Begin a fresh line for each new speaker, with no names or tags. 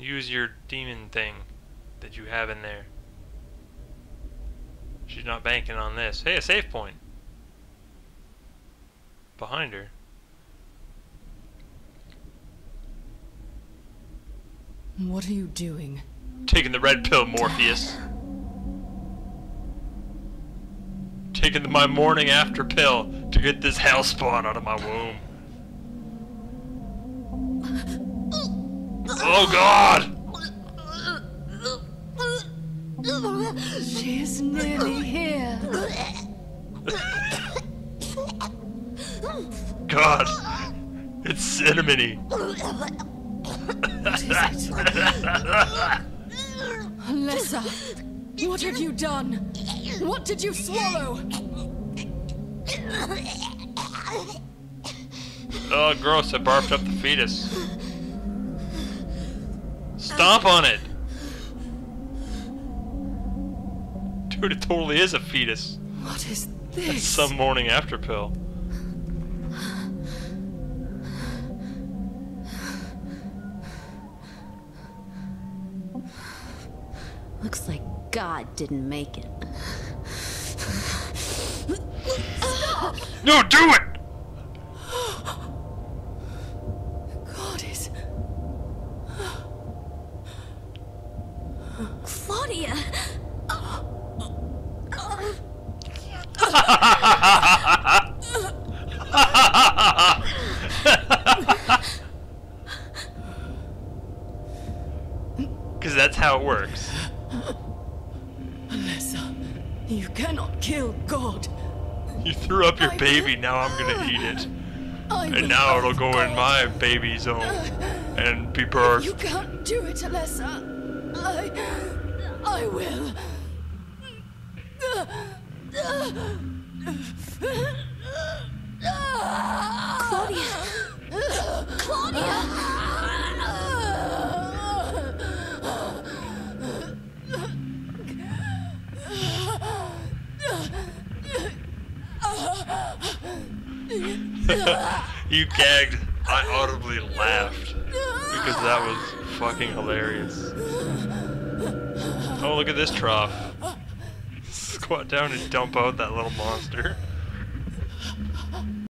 Use your demon thing that you have in there. She's not banking on this. Hey, a save point. Behind her.
What are you doing?
Taking the red pill, Morpheus. Taking the, my morning after pill to get this hell spawn out of my womb. Oh god!
She is nearly here.
God! It's cinnamony!
What is it? Alessa, what have you done? What did you swallow?
Oh, gross, I barfed up the fetus. Stomp on it! Dude, it totally is a fetus.
What is this?
some morning after pill.
Looks like God didn't make it.
No, do it!
God is.
Claudia!
Because that's how it works.
Alessa, you cannot kill God.
You threw up your
I
baby, now I'm gonna eat it.
I
And now it'll
fight
go in my baby zone and be birthed.
You can't do it, Alessa. I. I will.
Claudia! Claudia!
you gagged. I audibly laughed because that was fucking hilarious. Oh, look at this trough. Squat down and dump out that little monster.